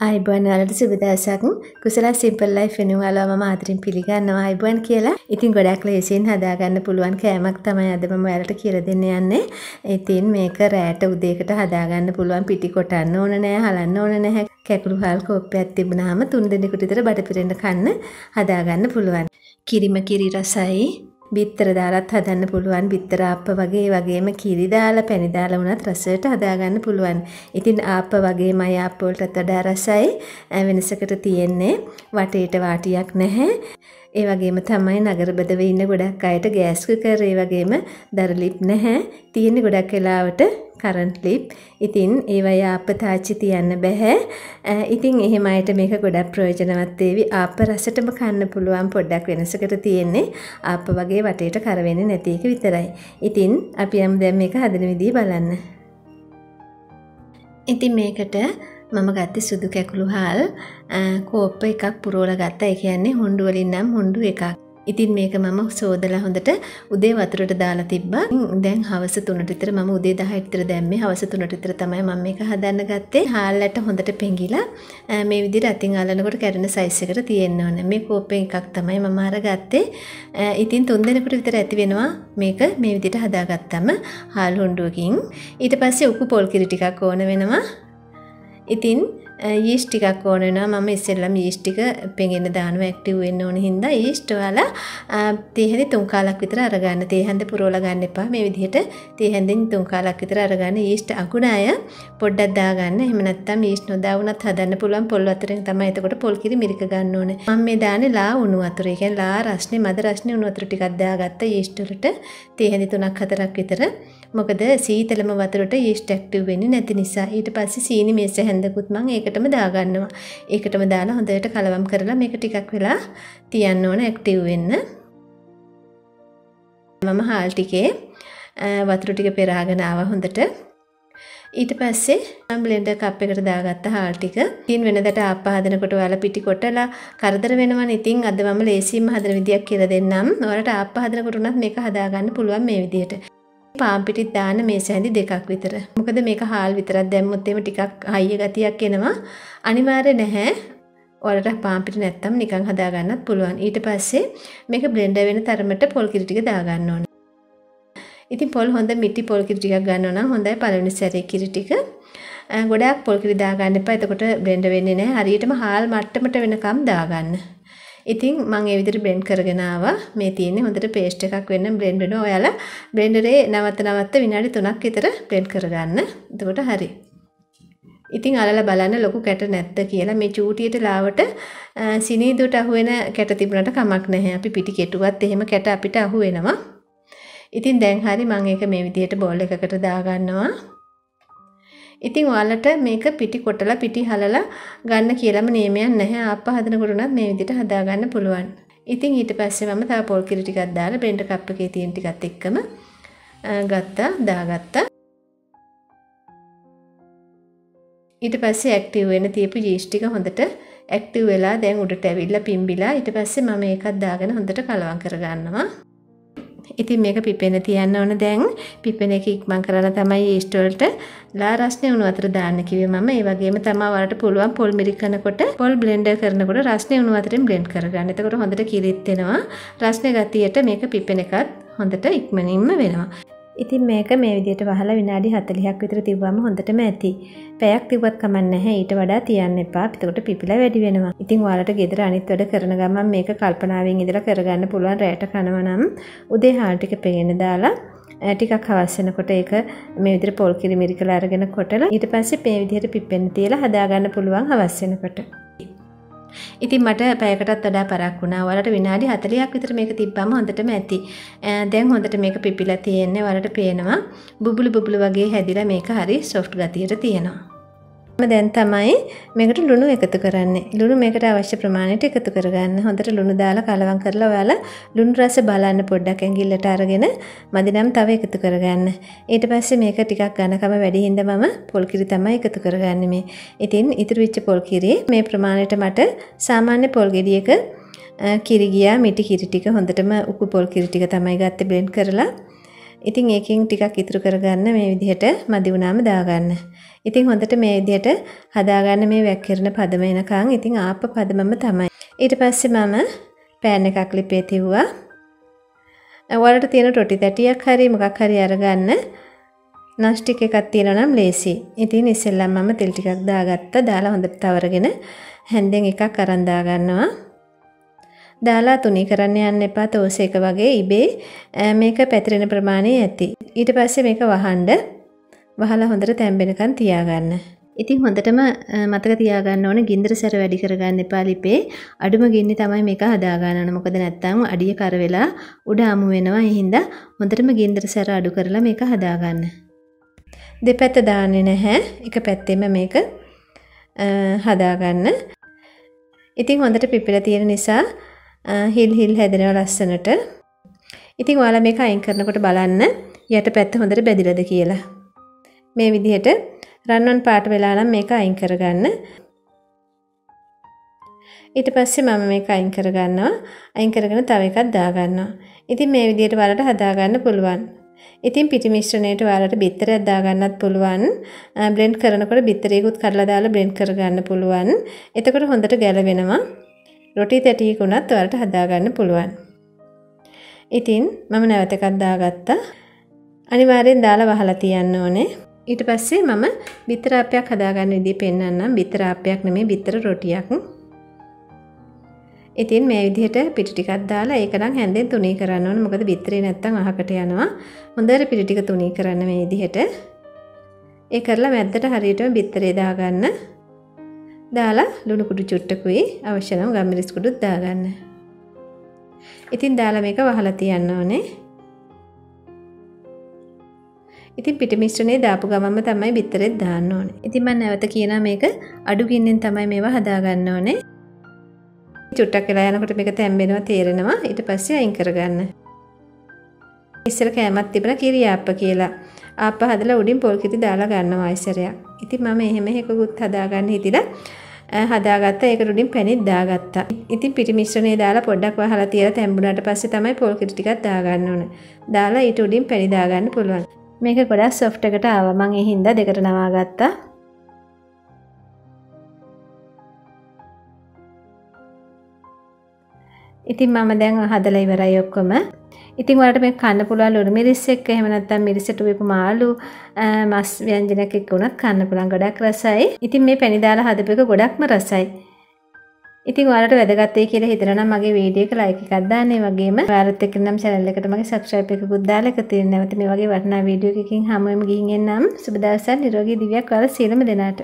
අයිබුවන් වලට සුබදසක් කුසල simple life වෙනුවාලා මම ආදරෙන් පිළිගන්නවා අයිබුවන් කියලා. ඉතින් ගොඩක් ලේසියෙන් හදාගන්න පුළුවන් කෑමක් තමයි අද මම ඔයාලට කියලා දෙන්න යන්නේ. ඉතින් මේක රෑට උදේකට හදාගන්න පුළුවන් පිටි කොටන්න ඕන නෑ, හලන්න ඕන නැහැ. කැකුළු හාල් කෝප්පයක් තිබුණාම තුන් දෙනෙකුට විතර බඩ පිරෙන්න කන්න හදාගන්න පුළුවන්. කිරිම කිරි රසයි බිත්තර දාලත් හදන්න පුළුවන් බිත්තර ආප්ප වගේ වගේම කිරි දාලා පැණි දාලා වුණත් රසයට හදාගන්න පුළුවන්. ඉතින් ආප්ප වගේමයි ආප්ප වලටත් වඩා රසයි වෙනසකට තියෙන්නේ වටේට වාටියක් නැහැ. ඒ වගේම තමයි නගර බදව ඉන්න ගොඩක් අයට ගෑස් කුකර් ඒ වගේම දරලිප් නැහැ. තියෙන්නේ ගොඩක් වෙලාවට කරන්ට්ලිප් ඉතින් ඒවයි ආප තාච්චි තියන්න බැහැ. ඉතින් එහෙම අයට මේක ගොඩක් ප්‍රයෝජනවත් වේවි. ආප රසටම කන්න පුළුවන් පොඩ්ඩක් වෙනසකට තියෙන්නේ. ආප වගේ වටේට කරවෙන්නේ නැති එක විතරයි. ඉතින් අපි යමු දැන් මේක හදන විදිහ බලන්න. ඉතින් මේකට මම ගත්තේ සුදු කැකුළු හාල් කෝප්ප එකක් පුරෝලා ගත්තා ඒ කියන්නේ හුඬු වලින් නම් හුඬු එකක් ඉතින් මේක මම සෝදලා හොඳට උදේ වතුරට දාලා තිබ්බා. දැන් හවස 3ට විතර මම උදේ 10ට විතර දැම්මේ. හවස 3ට විතර තමයි මම මේක හදන්න ගත්තේ. හාල්ලට හොඳට පෙඟිලා මේ විදිහට අතින් අල්ලනකොට කැඩෙන සයිස් එකට තියෙන්න ඕනේ. මේ කෝප්පෙන් එකක් තමයි මම අරගත්තේ. ඉතින් තුන් දෙනෙකුට විතර ඇති වෙනවා මේක මේ විදිහට හදාගත්තම හාල් හුණ්ඩුවකින්. ඊට පස්සේ උකු පොල් කිරි ටිකක් ඕන වෙනවා. ඉතින් යීස් ටිකක් ඕන වෙනවා. මම ඉස්සෙල්ලම යීස් ටික පෙඟෙන්න දානවා. ඇක්ටිව් වෙන්න ඕන හින්දා යීස්ට් වල තේ හැඳි තුන් කාලක් විතර අරගන්න. තේ හැඳ පුරවලා ගන්න එපා. මේ විදිහට තේ හැඳෙන් තුන් කාලක් විතර අරගන්න. යීස්ට් අගුණ අය පොඩ්ඩක් දාගන්න. එහෙම නැත්නම් යීස්ට් නොදා වුණත් හදන්න පුළුවන්. පොල් වතුරෙන් තමයි එතකොට පොල් කිරි මිරික ගන්න ඕනේ. මම මේ දාන්නේ ලා උණු වතුර. ඒ කියන්නේ ලා රස්නේ මද රස්නේ උණු වතුර ටිකක් දාගත්ත යීස්ට් වලට තේ හැඳි තුනක් හතරක් විතර මොකද සීතලම වතුරට යීස්ට් ඇක්ටිව් වෙන්නේ නැති නිසා ඊට පස්සේ සීනි මේස හැඳකුත් මම ඒක ඒකටම දාගන්නවා. ඒකටම දාලා හොඳට කලවම් කරලා මේක ටිකක් වෙලා තියන්න ඕන ඇක්ටිව් වෙන්න. මම හාල් ටිකේ වතුර ටික පෙරාගෙන ආවා හොඳට. ඊට පස්සේ මම බ්ලෙන්ඩර් කප් එකට දාගත්ත හාල් ටික. ඉතින් වෙනදට ආප්ප හදනකොට ඔයාලා පිටි කොටලා කරදර වෙනවනේ. ඉතින් අද මම ලේසියෙන්ම හදන විදියක් කියලා දෙන්නම්. ඔයාලට ආප්ප හදනකොට උනත් මේක හදාගන්න පුළුවන් මේ විදියට. පාම් පිටිත් දාන්න මේ සැඳි දෙකක් විතර. මොකද මේක හාල් විතරක් දැම්මොත් එහෙම ටිකක් හයිය ගතියක් එනවා. අනිවාර්ය නැහැ. ඔයාලට පාම් පිටි නැත්තම් නිකන් හදා ගන්නත් පුළුවන්. ඊට පස්සේ මේක බ්ලෙන්ඩර් වෙන තරමට පොල් කිරි ටික දා ගන්න ඕනේ. ඉතින් පොල් හොඳ මිටි පොල් කිරි ටිකක් ගන්නවා නම් හොඳයි පළවෙනි සැරේ කිරි ටික. ගොඩාක් පොල් කිරි දා ගන්න එපා. එතකොට බ්ලෙන්ඩර් වෙන්නේ නැහැ. හරියටම හාල් මට්ටමට වෙනකම් දාගන්න. ඉතින් මම ඒ විදිහට බ්ලෙන්ඩ් කරගෙන ආවා. මේ තියෙන්නේ හොඳට පේස්ට් එකක් වෙන්න බ්ලෙන්ඩ් වෙනවා. ඔයාලා බ්ලෙන්ඩරේ නවත්ත නවත්ත විනාඩි 3ක් විතර බ්ලෙන්ඩ් කරගන්න. එතකොට හරි. ඉතින් අලලා බලන්න ලොකු කැට නැත්ද කියලා මේ චූටියට ලාවට සිනීදුවට අහු වෙන කැට තිබුණට කමක් නැහැ. අපි පිටි කෙටුවත් එහෙම කැට අපිට අහු වෙනවා. ඉතින් දැන් හරි මම ඒක මේ විදිහට බෝල් එකකට දාගන්නවා. ඉතින් ඔයාලට මේක පිටි කොටලා පිටි හලලා ගන්න කියලාම නියමයක් නැහැ. ආප්ප හදනකොට උනත් මේ විදිහට හදා ගන්න පුළුවන්. ඉතින් ඊට පස්සේ මම තව පොල් කිරි ටිකක් දාලා බ්ලෙන්ඩර් කප් එකේ තියෙන ටිකත් එක්කම ගත්තා, දාගත්තා. ඊට පස්සේ ඇක්ටිව් වෙන්න තියපු යීස්ට් ටික හොඳට ඇක්ටිව් වෙලා දැන් උඩට ඇවිල්ලා පිම්බිලා ඊට පස්සේ මම ඒකත් දාගෙන හොඳට කලවම් කරගන්නවා. ඉතින් මේක පිපෙන තියන්න ඕන දැන් පිපෙන එක ඉක්මන් කරලා තමයි ඊස්ට් වලට ලා රස්නේ උණු වතුර දාන්න කිව්වේ මම. ඒ වගේම තමයි වලට පුළුවන් පොල් මිරිකනකොට පොල් බ්ලෙන්ඩර් කරනකොට රස්නේ උණු වතුරෙන් බ්ලෙන්ඩ් කරගන්න. එතකොට හොඳට කිරිත් එනවා. රස්නේ ගතියට මේක පිපෙන එකත් හොඳට ඉක්මනින්ම වෙනවා. ඉතින් මේක මේ විදිහට වහලා විනාඩි 40ක් විතර තිබ්බම හොඳටම ඇති. පැයක් තිබ්බත් කමක් නැහැ. ඊට වඩා තියන්න එපා. එතකොට පිපිලා වැඩි වෙනවා. ඉතින් ඔයාලට ගෙදර අනිත් වැඩ කරන ගමන් මේක කල්පනාවෙන් ඉඳලා කරගන්න පුළුවන් රැයට කනවා නම් උදේ හාල් ටික පෙගෙන දාලා ටිකක් හවස් වෙනකොට ඒක මේ විදිහට පොල් කිරි මිරිකලා අරගෙන කොටලා ඊට පස්සේ මේ විදිහට පිපෙන්න තියලා හදාගන්න පුළුවන් හවස් වෙනකොට. ඉතින් මට පැයකටත් වඩා පරක් වුණා. ඔයාලට විනාඩි 40ක් විතර මේක තිබ්බම හොඳටම ඇති. දැන් හොඳට මේක පිපිලා තියෙන්නේ. ඔයාලට පේනවා බුබුලු බුබුලු වගේ හැදිලා මේක හරි සොෆ්ට් ගතියට තියෙනවා. දැන් තමයි මේකට ලුණු එකතු කරන්නේ. ලුණු මේකට අවශ්‍ය ප්‍රමාණයට එකතු කරගන්න. හොඳට ලුණු දාලා කලවම් කරලා ඔයාලා ලුණු රස බලන්න පොඩ්ඩක් ඇඟිල්ලට අරගෙන මදි නම් තව එකතු කරගන්න. ඊට පස්සේ මේක ටිකක් ඝනකම වැඩි හින්දා මම පොල් කිරි තමයි එකතු කරගන්නේ මේ. ඉතින් ඉතුරු වෙච්ච පොල් කිරි මේ ප්‍රමාණයට මට සාමාන්‍ය පොල් ගෙඩියක කිරි ගියා මිටි කිරි ටික හොඳටම උකු පොල් කිරි ටික තමයි ගත්තේ බ්ලෙන්ඩ් කරලා. ඉතින් ඒකෙන් ටිකක් ඉතුරු කරගන්න මේ විදිහට මදි වුණාම දාගන්න. ඉතින් හොඳට මේ විදිහට හදාගන්න මේ වැක්කිරෙන පදම එනකන් ඉතින් ආප පදමම තමයි. ඊට පස්සේ මම පෑන් එකක් ලිපේ තිව්වා. ඔයාලට තියෙන රොටි තැටියක් හරි මොකක් හරි අරගන්න. නස්ටික් එකක් තියෙනවා නම් ලේසි. ඉතින් ඉස්සෙල්ලම මම තෙල් ටිකක් දාගත්තා. දාලා හොඳට තවරගෙන හැන්දෙන් එකක් අරන් දාගන්නවා. දාලා තුනී කරන්න යන්න එපා තෝස එක වගේ ඉබේ මේක පැතිරෙන ප්‍රමාණය ඇති. ඊට පස්සේ මේක වහන්න වහලා හොඳට තැම්බෙනකන් තියාගන්න. ඉතින් හොඳටම මතක තියාගන්න ඕන ගින්දර සැර වැඩි කරගන්න එපා ලිපේ අඩුම ගින්නි තමයි මේක හදාගන්න ඕන. මොකද නැත්තම් අඩිය කර වෙලා උඩ අමු වෙනවා. ඒ හින්දා හොඳටම ගින්දර සැර අඩු කරලා මේක හදාගන්න. දෙපැත්ත දාන්නේ නැහැ. එක පැත්තෙම මේක හදාගන්න. ඉතින් හොඳට පිපිලා තියෙන නිසා හිල් හිල් හැදෙනවා ලස්සනට. ඉතින් ඔයාලා මේක අයින් කරනකොට බලන්න යට පැත්ත හොඳට බැදිලාද කියලා. මේ විදිහට රන්වන් පාට වෙලා නම් මේක අයින් කරගන්න. ඊට පස්සේ මම මේක අයින් කරගන්නවා. අයින් කරගෙන තව එකක් දාගන්නවා. ඉතින් මේ විදිහට වලට හදාගන්න පුළුවන්. ඉතින් පිටි මිශ්‍රණයට ඔයාලට බිත්තරයක් දාගන්නත් පුළුවන්. බ්ලෙන්ඩ් කරනකොට බිත්තරයකුත් කඩලා දාලා බ්ලෙන්ඩ් කරගන්න පුළුවන්. එතකොට හොඳට ගැලවෙනවා. රොටි තැටියකුණත් ඔයාලට හදාගන්න පුළුවන්. ඉතින් මම නැවත එකක් දාගත්තා. අනිවාර්යෙන් දාලා වහලා තියන්න ඕනේ. ඊට පස්සේ මම බිත්තර අපයක් හදාගන්න විදිහ පෙන්වන්නම්. බිත්තර අපයක් නෙමෙයි බිත්තර රොටියක්. ඉතින් මේ විදිහට පිටි ටිකක් දාලා ඒක නම් හැන්දෙන් තුනී කරන්න ඕන. මොකද බිත්තරේ නැත්තම් අහකට යනවා. හොඳට පිටි ටික තුනී කරන්න මේ විදිහට. ඒ කරලා මැද්දට හරියටම බිත්තරේ දාගන්න. දාලා ලුණු කුඩු චුට්ටකුයි අවශ්‍ය නම් ගම්මිරිස් කුඩුත් දාගන්න. ඉතින් දාලා මේක වහලා තියන්න ඕනේ. ඉතින් පිටි මිශ්‍රණය දාපු ගමන්ම තමයි බිත්තරෙත් දාන්න ඕනේ. ඉතින් මම නැවත කියනවා මේක අඩු ගින්නෙන් තමයි මේවා හදාගන්න ඕනේ. චුට්ටක් වෙලා යනකොට මේක තැම්බෙනවා තේරෙනවා. ඊට පස්සේ අයින් කරගන්න. ඉස්සර කෑමක් තිබුණා කිරි ආප්ප කියලා. ආප්ප හදලා උඩින් පොල් කිරි දාලා ගන්නවා ඉස්සරයක්. ඉතින් මම එහෙම එකකුත් හදාගන්න හිතිලා හදාගත්ත ඒක උඩින් පැණිත් දාගත්තා. ඉතින් පිටි මිශ්‍රණය දාලා පොඩ්ඩක් වහලා තියලා තැම්බුණාට පස්සේ තමයි පොල් කිරි ටිකක් දාගන්න ඕනේ. දාලා ඊට උඩින් පැණි දාගන්න පුළුවන්. මේක ගොඩක් සොෆ්ට් එකට ආවා මං ඒ හින්දා දෙකට නවා ගත්තා. ඉතින් මම දැන් හදලා ඉවරයි ඔක්කොම. ඉතින් ඔයාලට මේ කන්න පුළුවන් ලුණු මිරිස් එක්ක එහෙම නැත්නම් මිරිසට උයපු මාළු මස් ව්‍යංජනයක් එක්ක උනත් කන්න පුළුවන් ගොඩක් රසයි. ඉතින් මේ පැණි දාලා හදපු එක ගොඩක්ම රසයි. ඉතින් ඔයාලට වැදගත් වෙයි කියලා හිතනවා නම් මගේ වීඩියෝ එක ලයික් එකක් දාන්න. ඒ වගේම ඔයාලත් එක්ක නම් channel එකට මගේ subscribe එකකුත් දාලා එක තියෙන නැවත මේ වගේ වටිනා වීඩියෝ එකකින් හමු වෙමු ගිහින් එන්නම්. සුබ දවසක් නිරෝගී දිවියක් ඔයාලා සියලුම දෙනාට.